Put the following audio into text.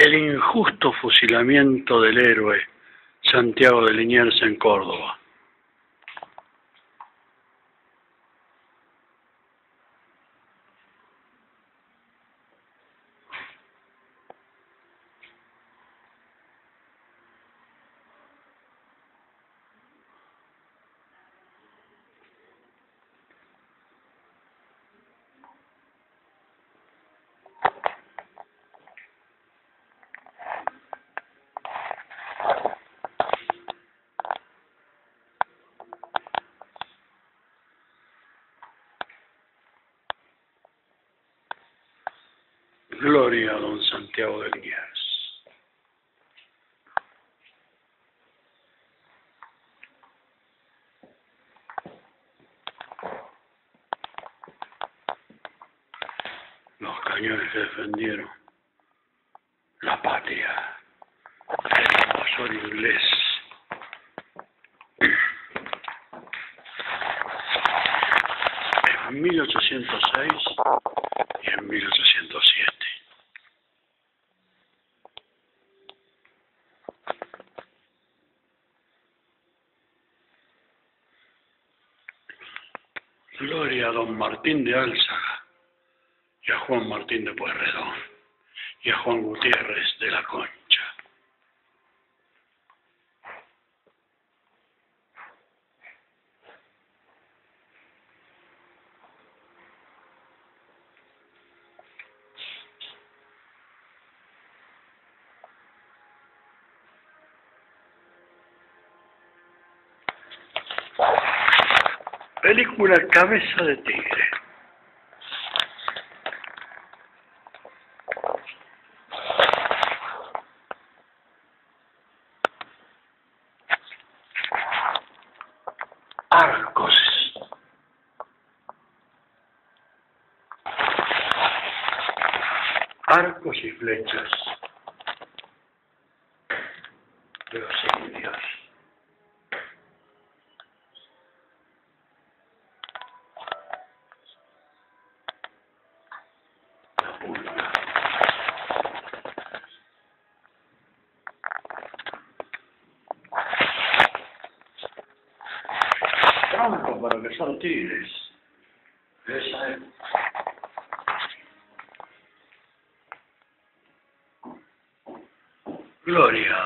el injusto fusilamiento del héroe Santiago de Liniers en Córdoba. Gloria a don Santiago de Liniers. Los cañones defendieron la patria del invasor inglés. En 1806 y en 1807. Gloria a don Martín de Álzaga y a Juan Martín de Pueyrredón y a Juan Gutiérrez de la Concha. Película Cabeza de Tigre. Arcos. Arcos y flechas de los indios. La punta. Trampa para son tigres. Esa es. Gloria